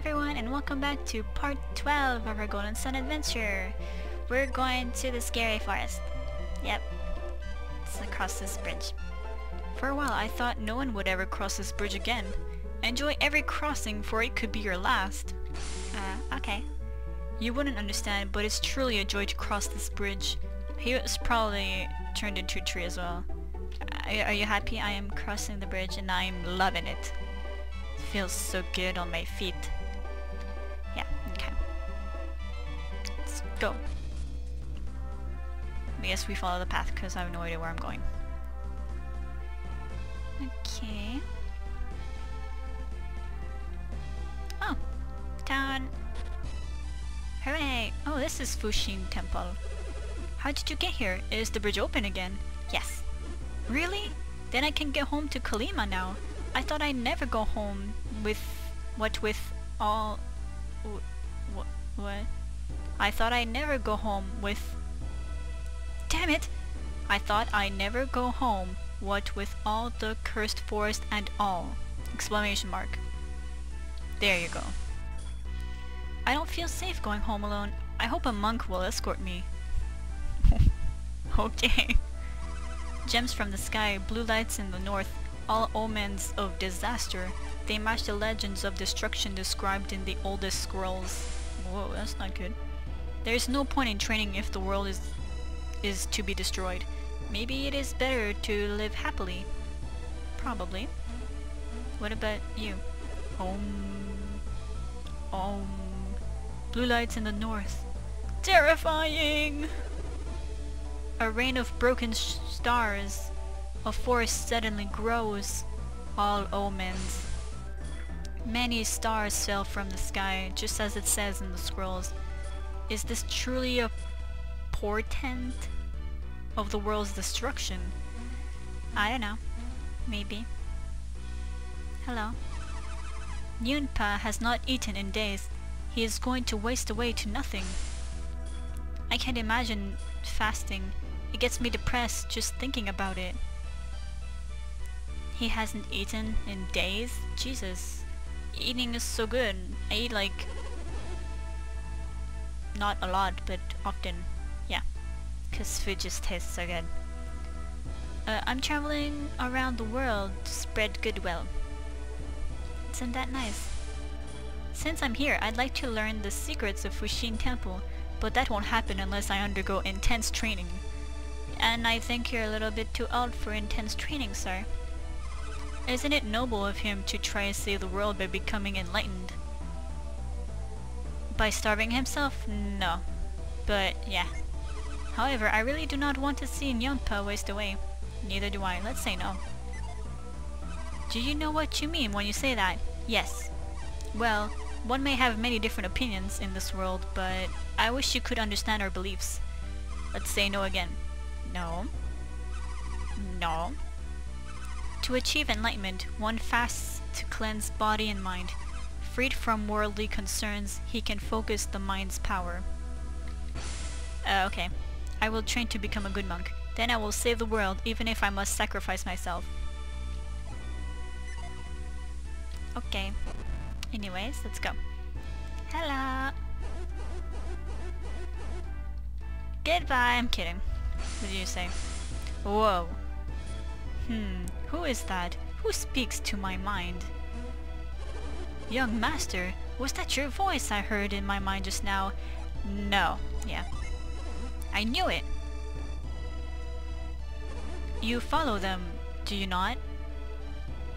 everyone and welcome back to part 12 of our Golden Sun adventure. We're going to the scary forest. Yep. It's across this bridge. For a while I thought no one would ever cross this bridge again. Enjoy every crossing for it could be your last. Uh, okay. You wouldn't understand, but it's truly a joy to cross this bridge. He was probably turned into a tree as well. Are, you happy? I am crossing the bridge and I'm loving it feels so good on my feet. Go. I guess we follow the path because I have no idea where I'm going. Okay. Oh, town. Hooray! Oh, this is Fushin Temple. How did you get here? Is the bridge open again? Yes. Really? Then I can get home to Kalima now. I thought I'd never go home with what with all what what I thought I'd never go home with damn it! I thought I'd never go home what with all the cursed forest and all. Exclamation mark. There you go. I don't feel safe going home alone. I hope a monk will escort me. Okay. Gems from the sky blue lights in the north all omens of disaster. They match the legends of destruction described in the oldest scrolls. Whoa, that's not good. There is no point in training if the world is is to be destroyed. Maybe it is better to live happily. Probably. What about you? Om. Om. Blue lights in the north. Terrifying! A rain of broken stars. A forest suddenly grows. All omens. Many stars fell from the sky, just as it says in the scrolls. Is this truly a portent of the world's destruction? I don't know. Maybe. Hello. Nyunpa has not eaten in days. He is going to waste away to nothing. I can't imagine fasting. It gets me depressed just thinking about it. He hasn't eaten in days? Jesus eating is so good. I eat like not a lot, but often. Yeah, because food just tastes so good. Uh, I'm traveling around the world to spread goodwill. Isn't that nice? Since I'm here, I'd like to learn the secrets of Fushin Temple, but that won't happen unless I undergo intense training. And I think you're a little bit too old for intense training, sir. Isn't it noble of him to try and save the world by becoming enlightened? By starving himself? No. But, yeah. However, I really do not want to see Nyunpa waste away. Neither do I. Let's say no. Do you know what you mean when you say that? Yes. Well, one may have many different opinions in this world, but I wish you could understand our beliefs. Let's say no again. No. No. To achieve enlightenment, one fasts to cleanse body and mind. Freed from worldly concerns, he can focus the mind's power. Uh, okay. I will train to become a good monk. Then I will save the world even if I must sacrifice myself. Okay. Anyways, let's go. Hello! Goodbye! I'm kidding. What did you say? Whoa. Hmm. Who is that? Who speaks to my mind? Young master, was that your voice I heard in my mind just now? No. Yeah. I knew it! You follow them, do you not?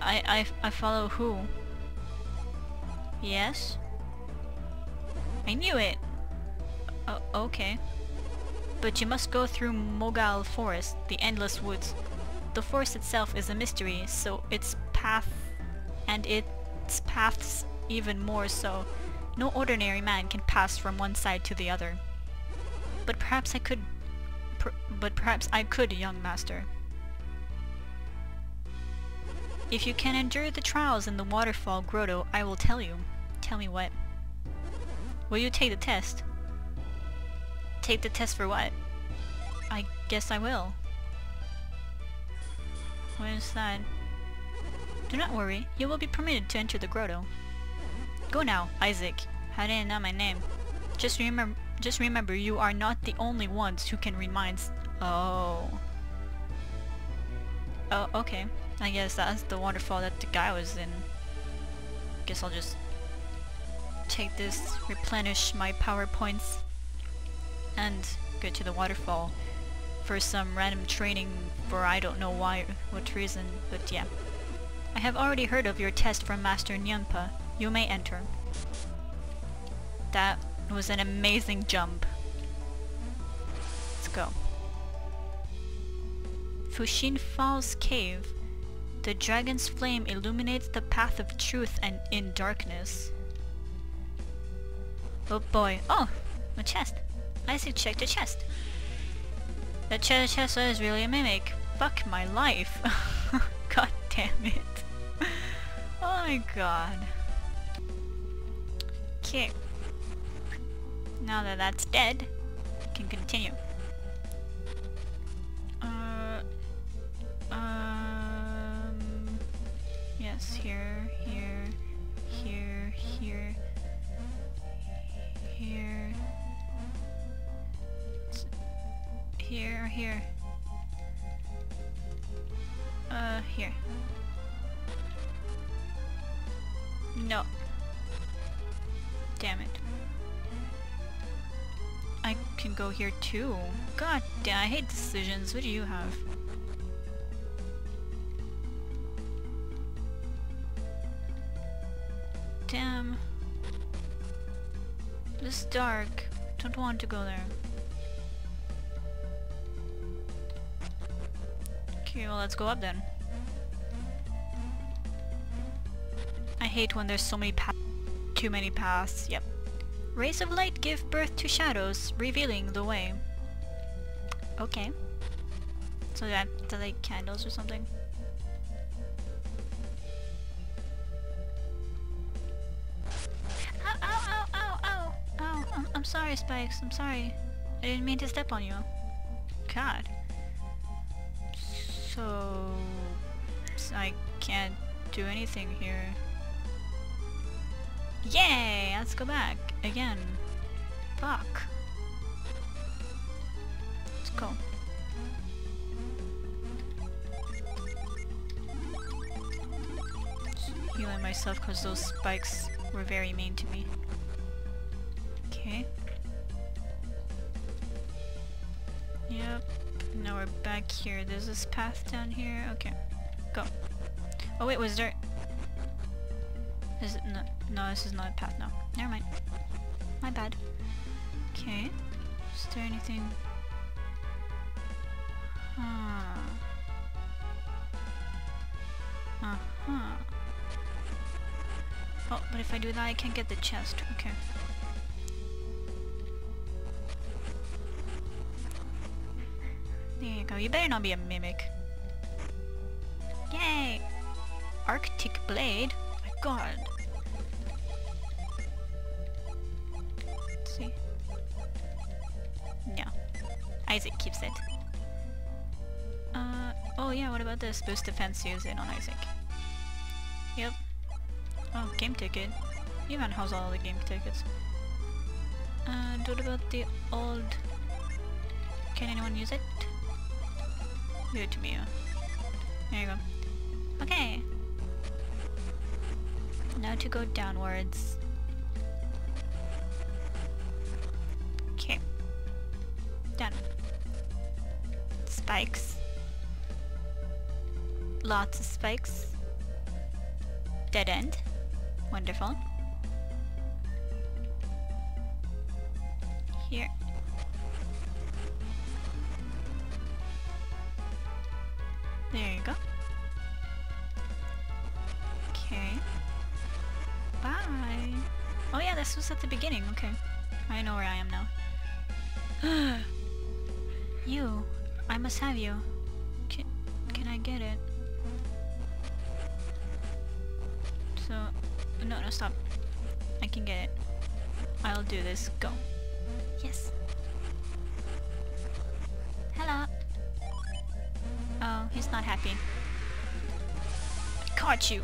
I, I, I follow who? Yes? I knew it! Uh, okay. But you must go through Mogall Forest, the endless woods. The forest itself is a mystery, so its path and its paths even more so. No ordinary man can pass from one side to the other. But perhaps I could... Per but perhaps I could, young master. If you can endure the trials in the waterfall grotto, I will tell you. Tell me what. Will you take the test? Take the test for what? I guess I will. What is that? Do not worry, you will be permitted to enter the grotto. Go now, Isaac. How did I know my name? Just remember, just remember, you are not the only ones who can read minds. Oh. Oh, okay. I guess that's the waterfall that the guy was in. Guess I'll just take this, replenish my power points, and go to the waterfall for some random training for I don't know why, what reason, but yeah. I have already heard of your test from Master Nyunpa. You may enter. That was an amazing jump. Let's go. Fushin Falls Cave. The dragon's flame illuminates the path of truth and in darkness. Oh boy. Oh! A chest. I see check the chest. The ch chest is really a mimic. Fuck my life. god damn it. Oh my god. Okay. Now that that's dead, we can continue. Uh, um, yes, here, here, here, here, here, here, here. Uh, here. No. Damn it. I can go here too. God damn, I hate decisions. What do you have? Damn. This is dark. Don't want to go there. Okay, well let's go up then. I hate when there's so many paths. Too many paths, yep. Rays of light give birth to shadows, revealing the way. Okay. So that the like candles or something? Ow, ow, ow, ow, ow. I'm, I'm sorry, Spikes. I'm sorry. I didn't mean to step on you. God. So... I can't do anything here. Yay! Let's go back. Again. Fuck. Let's go. Just healing myself because those spikes were very mean to me. Okay. Yep. Now we're back here. There's this path down here. Okay. Go. Oh wait, was there... Is it no, no, this is not a path, no. Never mind. My bad. Okay. Is there anything... Huh. Uh-huh. Oh, but if I do that I can't get the chest. Okay. There you go. You better not be a mimic. Yay! Arctic Blade? God. Let's see. No. Isaac keeps it. Uh, oh yeah, what about this? Boost defense, use it on Isaac. Yep. Oh, game ticket. Even has all the game tickets. And what about the old... Can anyone use it? Give it to me. There you go. Okay. Now to go downwards. Okay. Done. Spikes. Lots of spikes. Dead end. Wonderful. Here. There you go. This was at the beginning. Okay. I know where I am now. you. I must have you. Can, can I get it? So, no, no, stop. I can get it. I'll do this. Go. Yes. Hello. Oh, he's not happy. I caught you.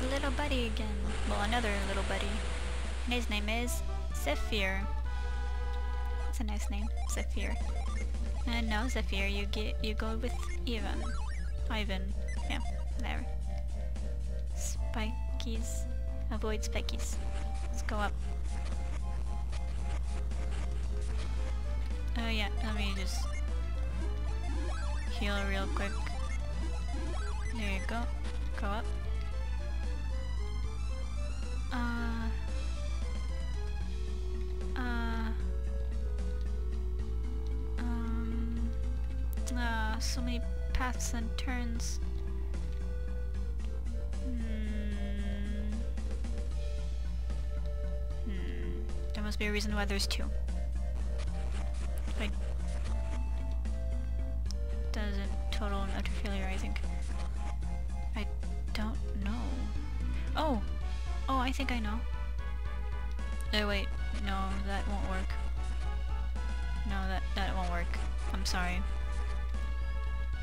A little buddy again. Well, another little buddy. And his name is Zephyr. That's a nice name, Zephyr. And now Zephyr, you get you go with Ivan. Ivan. Yeah, there. Spikies. Avoid spikies. Let's go up. Oh yeah, let me just heal real quick. There you go. Go up. Uh... Uh... Um... Uh, so many paths and turns. Hmm. Hmm. There must be a reason why there's two.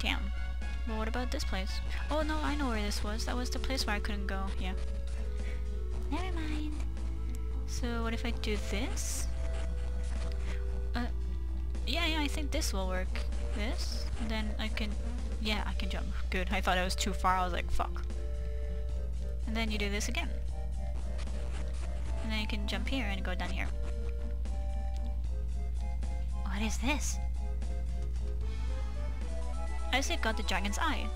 Damn. Well, what about this place? Oh no, I know where this was. That was the place where I couldn't go. Yeah. Never mind. So what if I do this? Uh, yeah, yeah, I think this will work. This? Then I can... Yeah, I can jump. Good. I thought I was too far. I was like, fuck. And then you do this again. And then you can jump here and go down here. What is this? Isaac got the dragon's eye.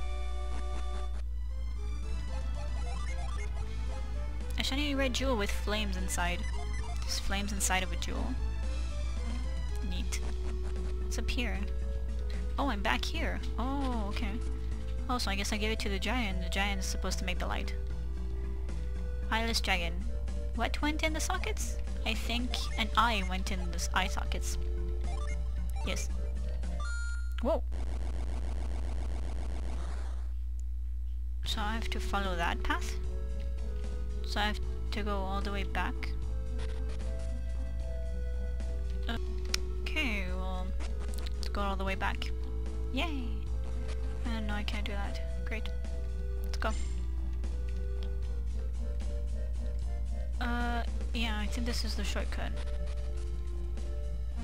A shiny red jewel with flames inside. There's flames inside of a jewel. Neat. It's up here. Oh, I'm back here. Oh, okay. Oh, so I guess I gave it to the giant. The giant is supposed to make the light. Eyeless dragon. What went in the sockets? I think an eye went in the eye sockets. Yes. Whoa! So I have to follow that path? So I have to go all the way back? Okay, well, let's go all the way back. Yay! And no, I can't do that. Great. Let's go. Uh, yeah, I think this is the shortcut.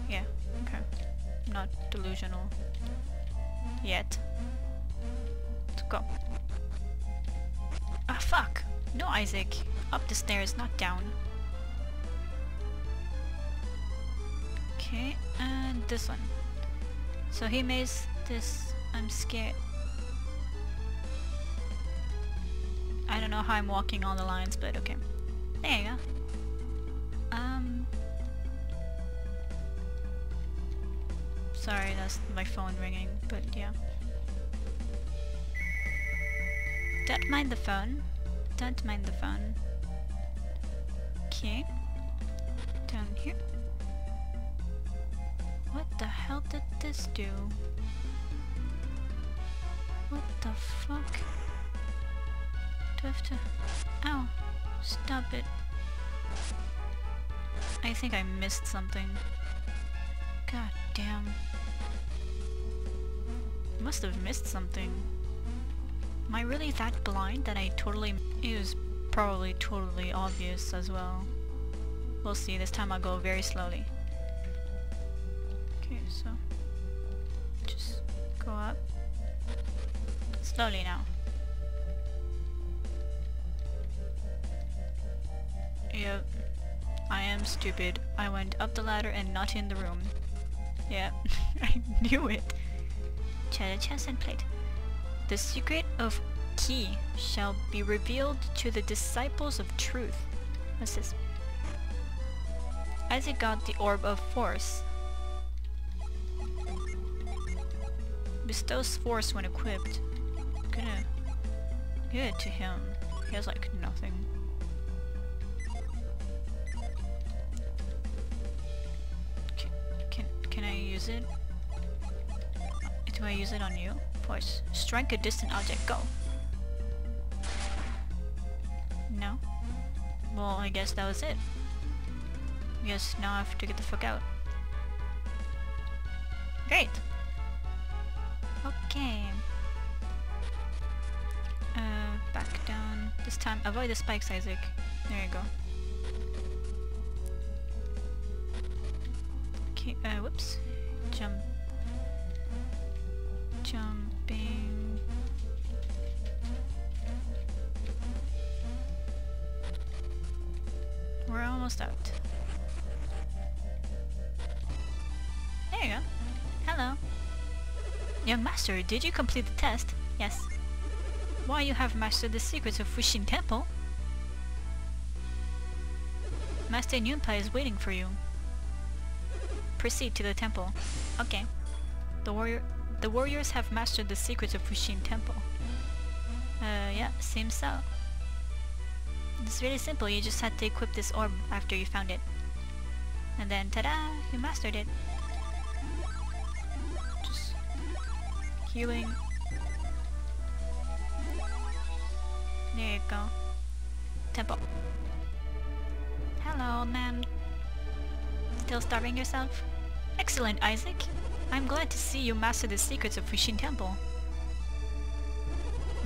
Yeah, okay. Not delusional. Yet. Let's go. Fuck! No, Isaac! Up the stairs, not down. Okay, and this one. So he makes this... I'm scared. I don't know how I'm walking on the lines, but okay. There you go. Um... Sorry, that's my phone ringing, but yeah. Don't mind the phone. Don't mind the phone. Okay. Down here. What the hell did this do? What the fuck? Do I have to... Ow! Stop it. I think I missed something. God damn. Must have missed something. Am I really that blind that I totally... It was probably totally obvious as well. We'll see, this time I'll go very slowly. Okay, so... Just go up. Slowly now. Yep. I am stupid. I went up the ladder and not in the room. Yeah, I knew it. Cheddar chest and plate. The secret of Ki shall be revealed to the disciples of truth. What's this? Isaac got the Orb of Force. Bestows force when equipped. Gonna give it to him. He has like nothing. Can, can, can I use it? Do I use it on you? Force. Strike a distant object. Go. No? Well, I guess that was it. Guess now I have to get the fuck out. Great! Okay. Uh, back down. This time, avoid the spikes, Isaac. There you go. Okay, uh, whoops. Jump. Jumping. We're almost out. There you go. Hello. Young master, did you complete the test? Yes. Why you have mastered the secrets of Fushin Temple? Master Nyunpa is waiting for you. Proceed to the temple. Okay. The warrior the warriors have mastered the secrets of Fushin Temple. Uh yeah, seems so. It's really simple, you just had to equip this orb after you found it. And then ta-da! You mastered it. Just healing. There you go. Temple. Hello, man. Still starving yourself? Excellent, Isaac. I'm glad to see you master the secrets of Fushin Temple.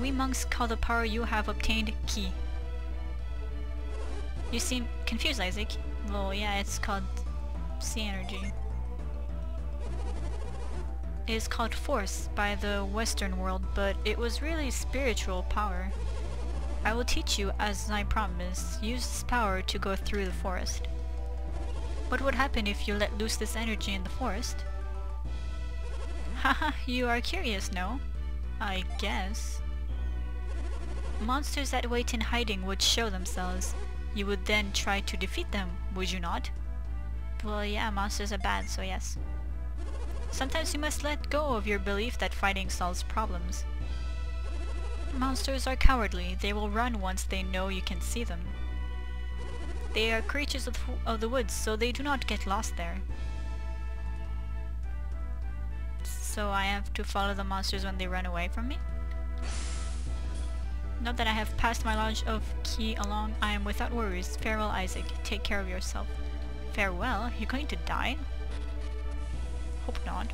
We monks call the power you have obtained Ki. You seem confused, Isaac. Well, yeah, it's called sea energy. It is called force by the western world, but it was really spiritual power. I will teach you as I promised. Use this power to go through the forest. What would happen if you let loose this energy in the forest? Haha, you are curious, no? I guess. Monsters that wait in hiding would show themselves. You would then try to defeat them, would you not? Well, yeah, monsters are bad, so yes. Sometimes you must let go of your belief that fighting solves problems. Monsters are cowardly. They will run once they know you can see them. They are creatures of, of the woods, so they do not get lost there. So I have to follow the monsters when they run away from me? Now that I have passed my knowledge of Ki along, I am without worries. Farewell, Isaac. Take care of yourself. Farewell? You're going to die? Hope not.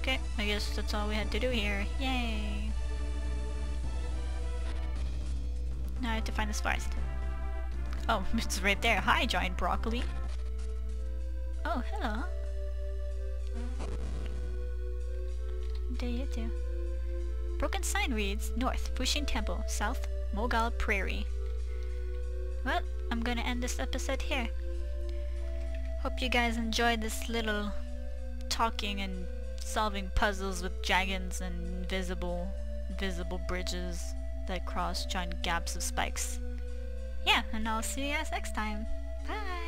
Okay, I guess that's all we had to do here. Yay! Now I have to find this forest. Oh, it's right there. Hi, giant broccoli. Oh, hello. Do you too? Broken sign reads North, Fushin Temple, South, Mogall Prairie. Well, I'm gonna end this episode here. Hope you guys enjoyed this little talking and solving puzzles with dragons and invisible, invisible bridges that cross giant gaps of spikes. Yeah, and I'll see you guys next time. Bye!